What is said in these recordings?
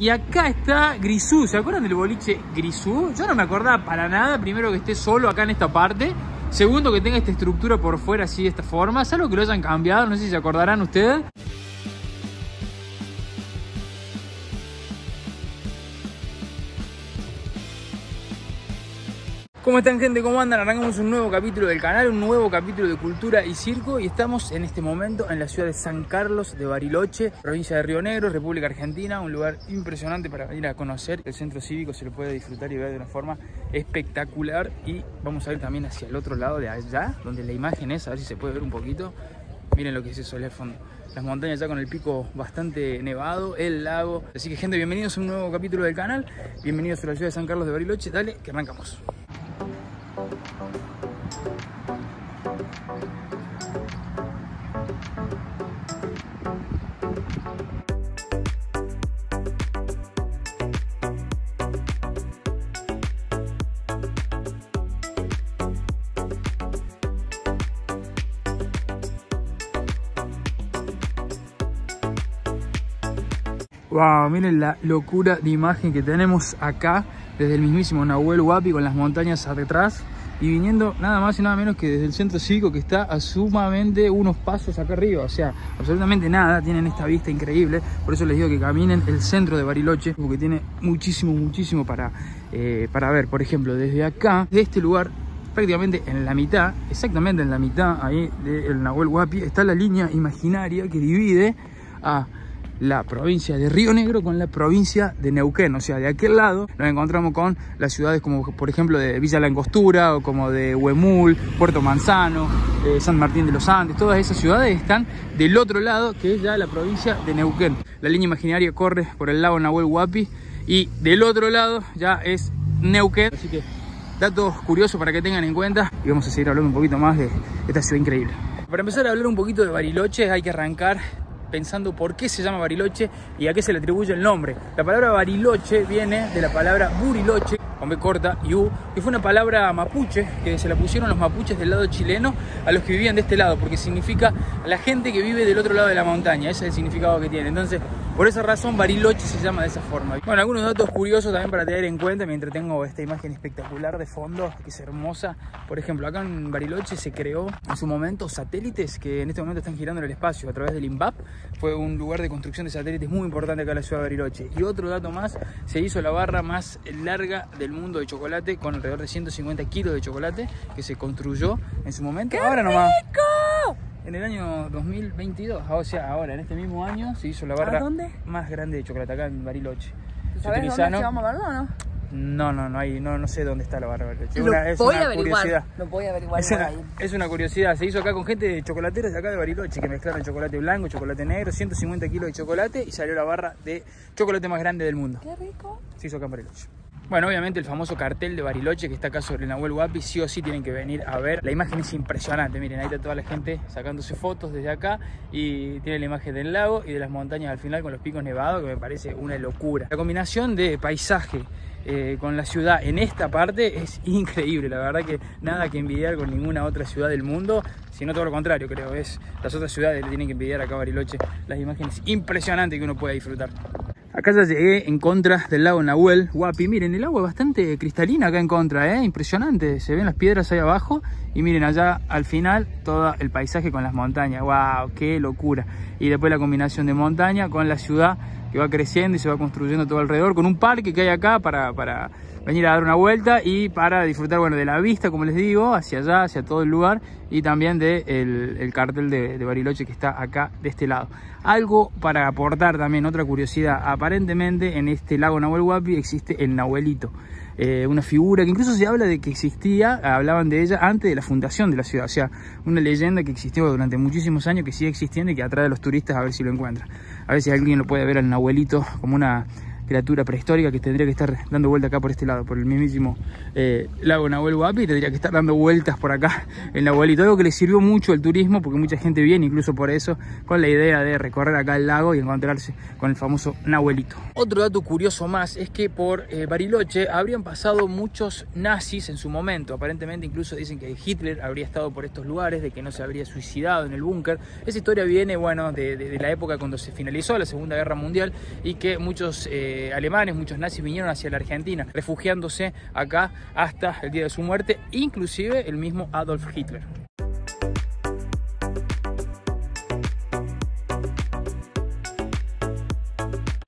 Y acá está Grisú, ¿se acuerdan del boliche Grisú? Yo no me acordaba para nada, primero que esté solo acá en esta parte, segundo que tenga esta estructura por fuera así de esta forma, salvo que lo hayan cambiado, no sé si se acordarán ustedes. ¿Cómo están gente? ¿Cómo andan? Arrancamos un nuevo capítulo del canal, un nuevo capítulo de cultura y circo y estamos en este momento en la ciudad de San Carlos de Bariloche, provincia de Río Negro, República Argentina, un lugar impresionante para ir a conocer. El centro cívico se lo puede disfrutar y ver de una forma espectacular y vamos a ir también hacia el otro lado de allá, donde la imagen es, a ver si se puede ver un poquito. Miren lo que es eso al fondo. Las montañas ya con el pico bastante nevado, el lago. Así que gente, bienvenidos a un nuevo capítulo del canal. Bienvenidos a la ciudad de San Carlos de Bariloche. Dale, que arrancamos. Wow, miren la locura de imagen que tenemos acá desde el mismísimo Nahuel Huapi con las montañas detrás y viniendo nada más y nada menos que desde el centro cívico que está a sumamente unos pasos acá arriba, o sea, absolutamente nada, tienen esta vista increíble, por eso les digo que caminen el centro de Bariloche, porque tiene muchísimo, muchísimo para, eh, para ver, por ejemplo, desde acá, de este lugar, prácticamente en la mitad, exactamente en la mitad ahí del Nahuel Huapi, está la línea imaginaria que divide a la provincia de Río Negro con la provincia de Neuquén. O sea, de aquel lado nos encontramos con las ciudades como por ejemplo de Villa La o como de Huemul, Puerto Manzano, eh, San Martín de los Andes. Todas esas ciudades están del otro lado que es ya la provincia de Neuquén. La línea imaginaria corre por el lago Nahuel Huapi y del otro lado ya es Neuquén. Así que datos curiosos para que tengan en cuenta y vamos a seguir hablando un poquito más de esta ciudad increíble. Para empezar a hablar un poquito de Bariloche hay que arrancar pensando por qué se llama Bariloche y a qué se le atribuye el nombre. La palabra Bariloche viene de la palabra Buriloche, con B corta y U, que fue una palabra mapuche que se la pusieron los mapuches del lado chileno a los que vivían de este lado, porque significa la gente que vive del otro lado de la montaña, ese es el significado que tiene. Entonces, por esa razón Bariloche se llama de esa forma. Bueno, algunos datos curiosos también para tener en cuenta mientras tengo esta imagen espectacular de fondo, que es hermosa. Por ejemplo, acá en Bariloche se creó en su momento satélites que en este momento están girando en el espacio a través del INVAP. Fue un lugar de construcción de satélites muy importante acá en la ciudad de Bariloche. Y otro dato más, se hizo la barra más larga del mundo de chocolate con alrededor de 150 kilos de chocolate que se construyó en su momento. ¡Qué ahora nomás. rico! En el año 2022, o sea, ahora en este mismo año se hizo la barra más grande de chocolate acá en Bariloche. ¿Sabes dónde se vamos a verlo o no? No, no, no, hay, no, no sé dónde está la barra de Bariloche. Lo una, es voy una a averiguar. curiosidad. Lo voy a averiguar. Es una, es una curiosidad, se hizo acá con gente de chocolateras de acá de Bariloche que mezclaron chocolate blanco, chocolate negro, 150 kilos de chocolate y salió la barra de chocolate más grande del mundo. Qué rico. Se hizo acá en Bariloche. Bueno, obviamente el famoso cartel de Bariloche que está acá sobre el Nahuel Huapi, sí o sí tienen que venir a ver. La imagen es impresionante, miren, ahí está toda la gente sacándose fotos desde acá y tiene la imagen del lago y de las montañas al final con los picos nevados que me parece una locura. La combinación de paisaje eh, con la ciudad en esta parte es increíble, la verdad que nada que envidiar con ninguna otra ciudad del mundo, sino todo lo contrario creo, es las otras ciudades le tienen que envidiar acá Bariloche las imágenes impresionantes que uno puede disfrutar. Acá ya llegué en contra del lago Nahuel, Guapi. Miren, el agua es bastante cristalina acá en contra, ¿eh? impresionante. Se ven las piedras ahí abajo y miren allá al final todo el paisaje con las montañas. ¡Wow! ¡Qué locura! Y después la combinación de montaña con la ciudad que va creciendo y se va construyendo todo alrededor, con un parque que hay acá para, para venir a dar una vuelta y para disfrutar bueno, de la vista, como les digo, hacia allá, hacia todo el lugar y también del de el cartel de, Bariloche que está acá de este lado. Algo para aportar también, otra curiosidad, aparentemente en este lago Nahuel Huapi existe el Nahuelito. Eh, una figura que incluso se habla de que existía, hablaban de ella antes de la fundación de la ciudad, o sea, una leyenda que existió durante muchísimos años, que sigue existiendo y que atrae a los turistas a ver si lo encuentran. A ver si alguien lo puede ver al Nahuelito como una criatura prehistórica que tendría que estar dando vuelta acá por este lado, por el mismísimo eh, lago Nahuel Huapi, tendría que estar dando vueltas por acá el Nahuelito, algo que le sirvió mucho al turismo, porque mucha gente viene incluso por eso, con la idea de recorrer acá el lago y encontrarse con el famoso Nahuelito. Otro dato curioso más es que por eh, Bariloche habrían pasado muchos nazis en su momento, aparentemente incluso dicen que Hitler habría estado por estos lugares, de que no se habría suicidado en el búnker. Esa historia viene, bueno, de, la época cuando se finalizó la Segunda Guerra Mundial y que muchos... Eh, eh, alemanes, muchos nazis vinieron hacia la Argentina, refugiándose acá hasta el día de su muerte, inclusive el mismo Adolf Hitler.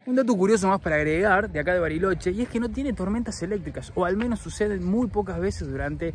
Un dato curioso más para agregar de acá de Bariloche y es que no tiene tormentas eléctricas o al menos suceden muy pocas veces durante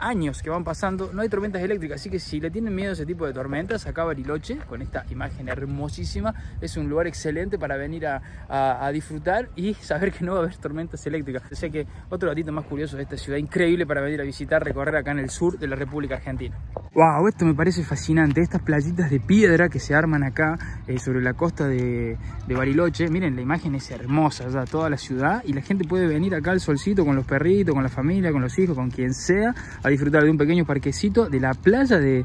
años que van pasando, no hay tormentas eléctricas, así que si le tienen miedo a ese tipo de tormentas, acá Bariloche, con esta imagen hermosísima, es un lugar excelente para venir a, disfrutar y saber que no va a haber tormentas eléctricas. O sea que otro datito más curioso de esta ciudad, increíble para venir a visitar, recorrer acá en el sur de la República Argentina. Wow, esto me parece fascinante, estas playitas de piedra que se arman acá eh, sobre la costa de, Bariloche, miren, la imagen es hermosa, ya toda la ciudad y la gente puede venir acá al solcito con los perritos, con la familia, con los hijos, con quien sea, disfrutar de un pequeño parquecito de la playa de,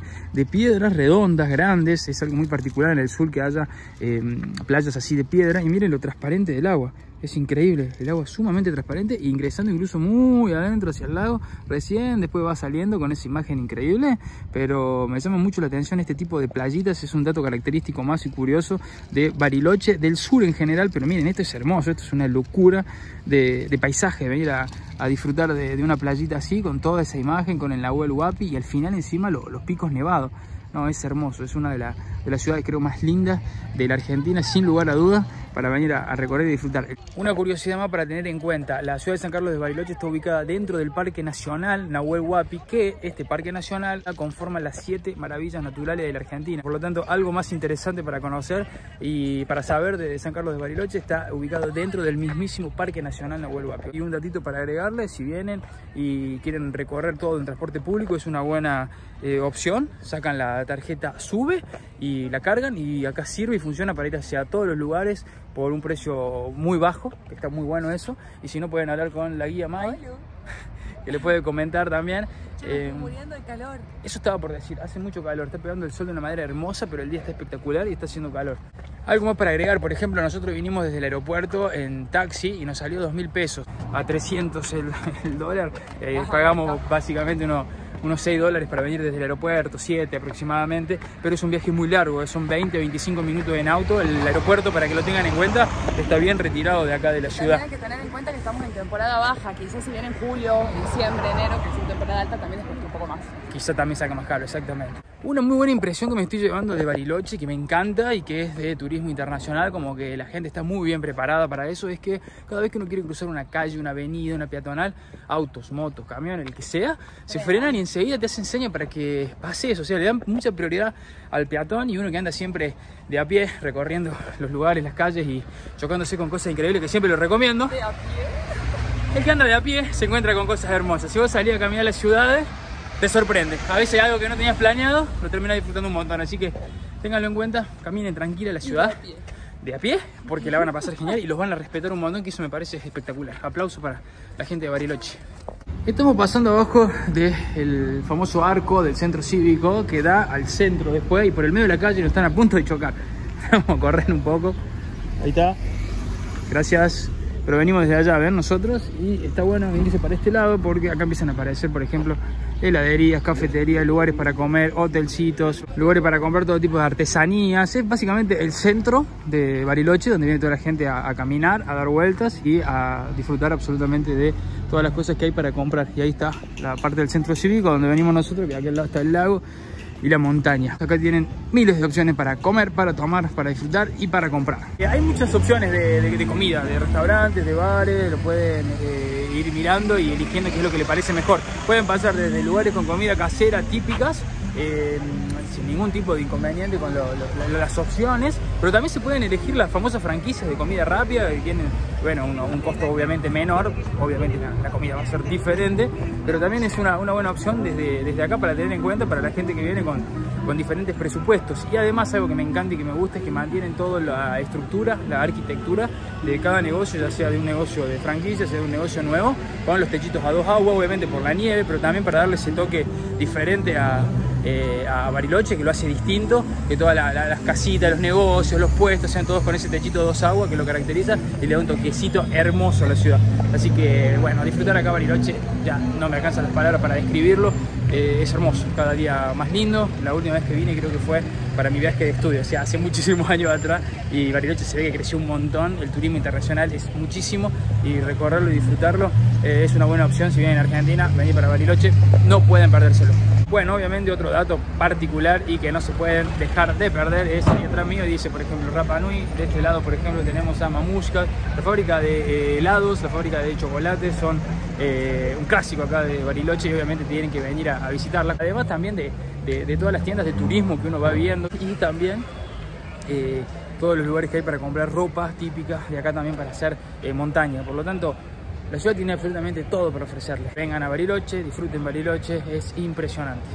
piedras redondas, grandes. Es algo muy particular en el sur que haya em, playas así de piedra. Y miren lo transparente del agua. Es increíble, el agua es sumamente transparente, ingresando incluso muy adentro hacia el lago, recién después va saliendo con esa imagen increíble, pero me llama mucho la atención este tipo de playitas, es un dato característico más y curioso de Bariloche, del sur en general, pero miren, esto es hermoso, esto es una locura de, paisaje, venir a, disfrutar de, una playita así, con toda esa imagen, con el Nahuel Huapi y al final encima los picos nevados. No, es hermoso, es una de, de las ciudades creo más lindas de la Argentina, sin lugar a dudas para venir a, recorrer y disfrutar. Una curiosidad más para tener en cuenta, la ciudad de San Carlos de Bariloche está ubicada dentro del Parque Nacional Nahuel Huapi, que este Parque Nacional conforma las siete maravillas naturales de la Argentina. Por lo tanto, algo más interesante para conocer y para saber de San Carlos de Bariloche está ubicado dentro del mismísimo Parque Nacional Nahuel Huapi. Y un datito para agregarle, si vienen y quieren recorrer todo en transporte público, es una buena eh, opción. Sacan la tarjeta SUBE y la cargan y acá sirve y funciona para ir hacia todos los lugares por un precio muy bajo, que está muy bueno eso. Y si no, pueden hablar con la guía Mai, que le puede comentar también. Eh, muriendo de calor. Eso estaba por decir, hace mucho calor, está pegando el sol de una manera hermosa, pero el día está espectacular y está haciendo calor. Algo más para agregar, por ejemplo, nosotros vinimos desde el aeropuerto en taxi y nos salió dos mil pesos, a 300 el, dólar, eh, pagamos básicamente unos unos 6 dólares para venir desde el aeropuerto, 7 aproximadamente, pero es un viaje muy largo, son 20, 25 minutos en auto, el aeropuerto para que lo tengan en cuenta está bien retirado de acá de la ciudad. Hay que tener en cuenta que estamos en temporada baja, quizás si viene en julio, diciembre, enero, que es una temporada alta, también es poco más. Quizá también saca más caro, exactamente. Una muy buena impresión que me estoy llevando de Bariloche, que me encanta y que es de turismo internacional, como que la gente está muy bien preparada para eso, es que cada vez que uno quiere cruzar una calle, una avenida, una peatonal, autos, motos, camiones, el que sea, se frenan y enseguida te hacen señas para que pase eso, o sea, le dan mucha prioridad al peatón y uno que anda siempre de a pie, recorriendo los lugares, las calles y chocándose con cosas increíbles que siempre lo recomiendo. De a pie. El que anda de a pie se encuentra con cosas hermosas. Si vos salís a caminar a las ciudades, te sorprende. A veces algo que no tenías planeado, lo terminas disfrutando un montón. Así que ténganlo en cuenta, caminen tranquila a la ciudad. De a, pie. porque la van a pasar genial y los van a respetar un montón, que eso me parece espectacular. Aplauso para la gente de Bariloche. Estamos pasando abajo del famoso arco del centro cívico que da al centro después y por el medio de la calle nos están a punto de chocar. Vamos a correr un poco. Ahí está. Gracias pero venimos desde allá a ver nosotros y está bueno venirse para este lado porque acá empiezan a aparecer, por ejemplo, heladerías, cafeterías, lugares para comer, hotelcitos, lugares para comprar todo tipo de artesanías. Es básicamente el centro de Bariloche donde viene toda la gente a, a caminar, a dar vueltas y a disfrutar absolutamente de todas las cosas que hay para comprar. Y ahí está la parte del centro cívico donde venimos nosotros, que aquí al lado está el lago y la montaña. Acá tienen miles de opciones para comer, para tomar, para disfrutar y para comprar. Eh, hay muchas opciones de, comida, de restaurantes, de bares, lo pueden eh, ir mirando y eligiendo qué es lo que les parece mejor. Pueden pasar desde lugares con comida casera típicas, eh, sin ningún tipo de inconveniente con las opciones, pero también se pueden elegir las famosas franquicias de comida rápida que tienen bueno, un, costo obviamente menor, obviamente la, comida va a ser diferente, pero también es una, buena opción desde, desde acá para tener en cuenta para la gente que viene con, con diferentes presupuestos. Y además algo que me encanta y que me gusta es que mantienen toda la estructura, la arquitectura de cada negocio, ya sea de un negocio de franquicia, sea de un negocio nuevo, con los techitos a dos aguas, obviamente por la nieve, pero también para darle ese toque diferente a, eh, a Bariloche, que lo hace distinto, que todas las casitas, los negocios, los puestos sean todos con ese techito de dos aguas que lo caracteriza y le da un toquecito hermoso a la ciudad. Así que bueno, disfrutar acá Bariloche, ya no me alcanzan las palabras para describirlo, eh, es hermoso, cada día más lindo. La última vez que vine creo que fue para mi viaje de estudio, o sea, hace muchísimos años atrás y Bariloche se ve que creció un montón, el turismo internacional es muchísimo y recorrerlo y disfrutarlo eh, es una buena opción si vienen a Argentina, venir para Bariloche, no pueden perdérselo. Bueno, obviamente otro dato particular y que no se pueden dejar de perder es ahí atrás mío, dice por ejemplo Rapa Nui, de este lado por ejemplo tenemos a Mamushka, la fábrica de eh, helados, la fábrica de chocolates, son eh, un clásico acá de Bariloche y obviamente tienen que venir a, visitarla. Además también de, todas las tiendas de turismo que uno va viendo y también... Eh, todos los lugares que hay para comprar ropas típicas y acá también para hacer montaña. Por lo tanto, la ciudad tiene absolutamente todo para ofrecerles. Vengan a Bariloche, disfruten Bariloche, es impresionante.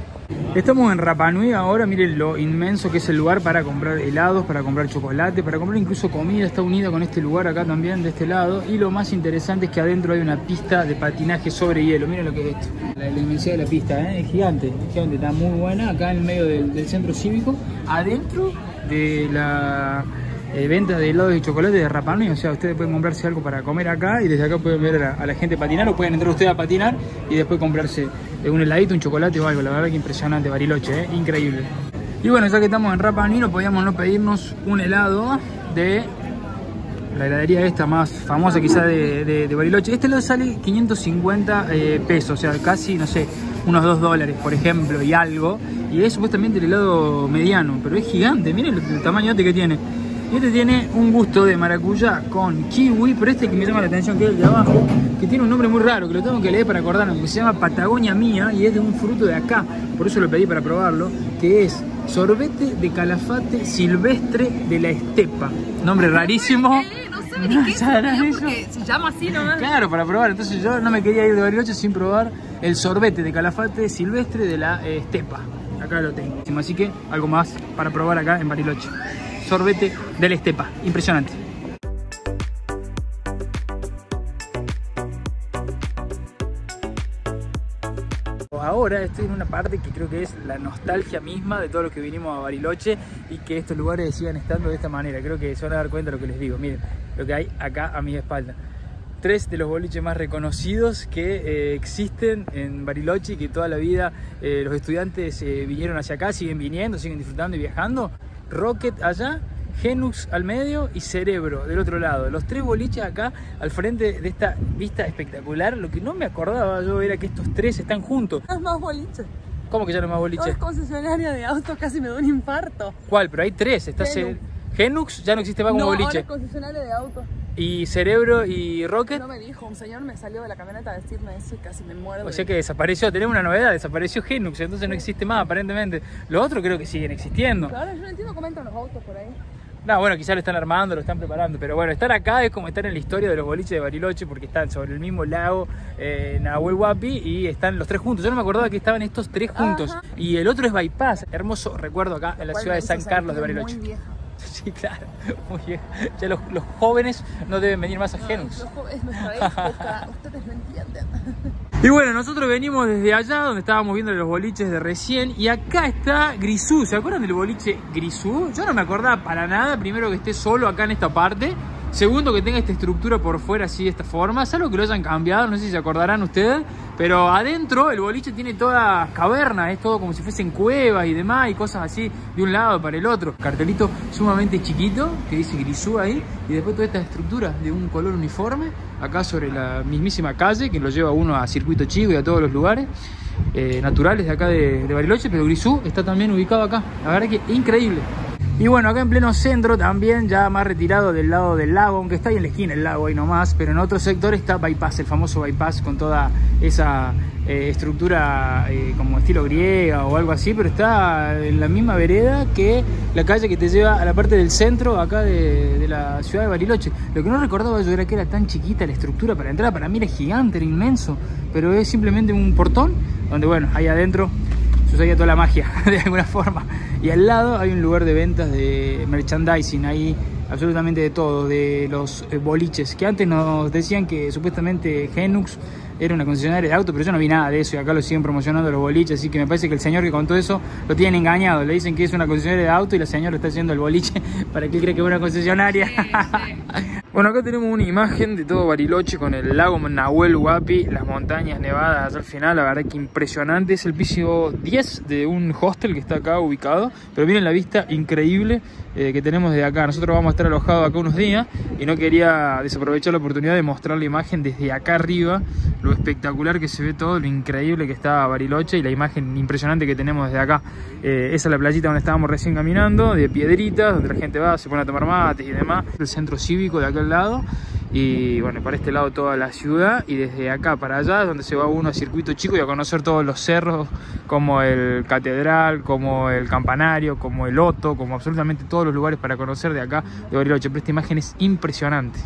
Estamos en Rapanui ahora, miren lo inmenso que es el lugar para comprar helados, para comprar chocolate, para comprar incluso comida. Está unido con este lugar acá también, de este lado. Y lo más interesante es que adentro hay una pista de patinaje sobre hielo. Miren lo que es esto. La, inmensidad de la pista, ¿eh? es gigante, gigante, está muy buena. Acá en el medio del centro cívico, adentro de la eh, venta de helados y chocolate de Rapanui, o sea, ustedes pueden comprarse algo para comer acá y desde acá pueden ver a la, gente patinar o pueden entrar ustedes a patinar y después comprarse eh, un heladito, un chocolate o algo, la verdad que impresionante, Bariloche, eh, increíble. Y bueno, ya que estamos en Rapanui no podíamos no pedirnos un helado de la heladería esta más famosa quizá de, Bariloche. Este helado sale 550 pesos, o sea, casi, no sé, unos 2 dólares, por ejemplo, y algo. Y es supuestamente el helado mediano, pero es gigante, miren el, tamaño que tiene. Y este tiene un gusto de maracuyá con kiwi, pero este que me llama la atención que es el de abajo, que tiene un nombre muy raro, que lo tengo que leer para acordarme, que se llama Patagonia Mía y es de un fruto de acá, por eso lo pedí para probarlo, que es sorbete de calafate silvestre de la estepa. Nombre rarísimo. No sé ni qué se llama así nomás. Claro, para probar. Entonces yo no me quería ir de Bariloche sin probar el sorbete de calafate silvestre de la estepa. Acá lo tengo. Así que algo más para probar acá en Bariloche sorbete del Estepa. Impresionante. Ahora estoy en una parte que creo que es la nostalgia misma de todo lo que vinimos a Bariloche y que estos lugares sigan estando de esta manera. Creo que se van a dar cuenta de lo que les digo. Miren, lo que hay acá a mi espalda. Tres de los boliches más reconocidos que eh, existen en Bariloche y que toda la vida eh, los estudiantes eh, vinieron hacia acá, siguen viniendo, siguen disfrutando y viajando. Rocket allá, Genux al medio y Cerebro del otro lado. Los tres boliches acá al frente de esta vista espectacular. Lo que no me acordaba yo era que estos tres están juntos. No es más boliche. ¿Cómo que ya no es más boliche? No es concesionaria de autos, casi me da un infarto. ¿Cuál? Pero hay tres. Está Genux. Genux ya no existe más como no, boliche. Ahora es concesionaria de autos. ¿Y Cerebro y Rocket? No me dijo, un señor me salió de la camioneta a decirme eso y casi me muero. O sea que desapareció, tenemos una novedad, desapareció Genux, entonces no existe más aparentemente. Los otros creo que siguen existiendo. Claro, yo no entiendo cómo entran los autos por ahí. No, bueno, quizás lo están armando, lo están preparando, pero bueno, estar acá es como estar en la historia de los boliches de Bariloche porque están sobre el mismo lago eh, Nahuel Huapi y están los tres juntos. Yo no me acordaba que estaban estos tres juntos. Y el otro es Bypass, hermoso recuerdo acá en la ciudad de San Carlos de Bariloche. Muy Sí, claro, muy bien. Ya los, jóvenes no deben venir más ajenos. es nuestra época, ustedes no entienden. Y bueno, nosotros venimos desde allá donde estábamos viendo los boliches de recién y acá está Grisú. ¿Se acuerdan del boliche Grisú? Yo no me acordaba para nada, primero que esté solo acá en esta parte Segundo, que tenga esta estructura por fuera así de esta forma. Es algo que lo hayan cambiado, no sé si se acordarán ustedes. Pero adentro el boliche tiene toda caverna, es todo como si fuesen cuevas y demás y cosas así de un lado para el otro. Cartelito sumamente chiquito que dice Grisú ahí y después toda esta estructura de un color uniforme acá sobre la mismísima calle que lo lleva uno a Circuito Chico y a todos los lugares. Eh, naturales de acá de, de Bariloche, pero Grisú está también ubicado acá. La verdad que increíble. Y bueno, acá en pleno centro también, ya más retirado del lado del lago, aunque está ahí en la esquina el lago ahí nomás, pero en otro sector está Bypass, el famoso Bypass con toda esa eh, estructura eh, como estilo griega o algo así, pero está en la misma vereda que la calle que te lleva a la parte del centro acá de, la ciudad de Bariloche. Lo que no recordaba yo era que era tan chiquita la estructura para entrar, para mí era gigante, era inmenso, pero es simplemente un portón donde bueno, ahí adentro sucedía toda la magia de alguna forma. Y al lado hay un lugar de ventas de merchandising, hay absolutamente de todo, de los eh, boliches, que antes nos decían que supuestamente Genux era una concesionaria de auto, pero yo no vi nada de eso y acá lo siguen promocionando los boliches, así que me parece que el señor que contó eso lo tienen engañado, le dicen que es una concesionaria de auto y la señora está haciendo el boliche para que él cree que es una concesionaria. Bueno, acá tenemos una imagen de todo Bariloche con el lago Nahuel Huapi, las montañas nevadas al final, la verdad que impresionante. Es el piso 10 de un hostel que está acá ubicado, pero miren la vista increíble eh, que tenemos desde acá. Nosotros vamos a estar alojados acá unos días y no quería desaprovechar la oportunidad de mostrar la imagen desde acá arriba, lo espectacular que se ve todo, lo increíble que está Bariloche y la imagen impresionante que tenemos desde acá. Eh, esa es la playita donde estábamos recién caminando, de piedritas, donde la gente va, se pone a tomar mates y demás. El centro cívico de acá lado y bueno, para este lado toda la ciudad y desde acá para allá es donde se va uno a circuito chico y a conocer todos los cerros como el catedral, como el campanario, como el Oto, como absolutamente todos los lugares para conocer de acá de Bariloche, pero esta imagen es impresionante.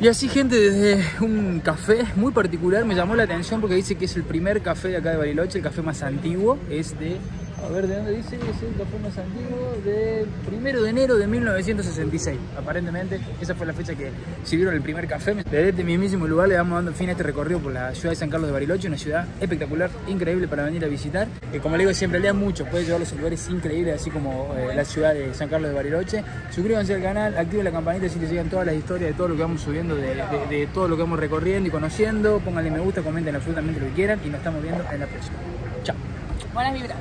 Y así gente desde un café muy particular me llamó la atención porque dice que es el primer café de acá de Bariloche, el café más antiguo, es de a ver, ¿de dónde dice? Es el café más antiguo del 1 de enero de 1966. Aparentemente, esa fue la fecha que sirvieron el primer café. Desde este mismísimo lugar le damos dando fin a este recorrido por la ciudad de San Carlos de Bariloche, una ciudad espectacular, increíble para venir a visitar. Eh, como le digo siempre, lean mucho, puede llevarlos a lugares increíbles, así como eh, la ciudad de San Carlos de Bariloche. Suscríbanse al canal, activen la campanita si les llegan todas las historias de todo lo que vamos subiendo, de, de todo lo que vamos recorriendo y conociendo. Pónganle me gusta, comenten absolutamente lo que quieran y nos estamos viendo en la próxima. Chao. Buenas vibras.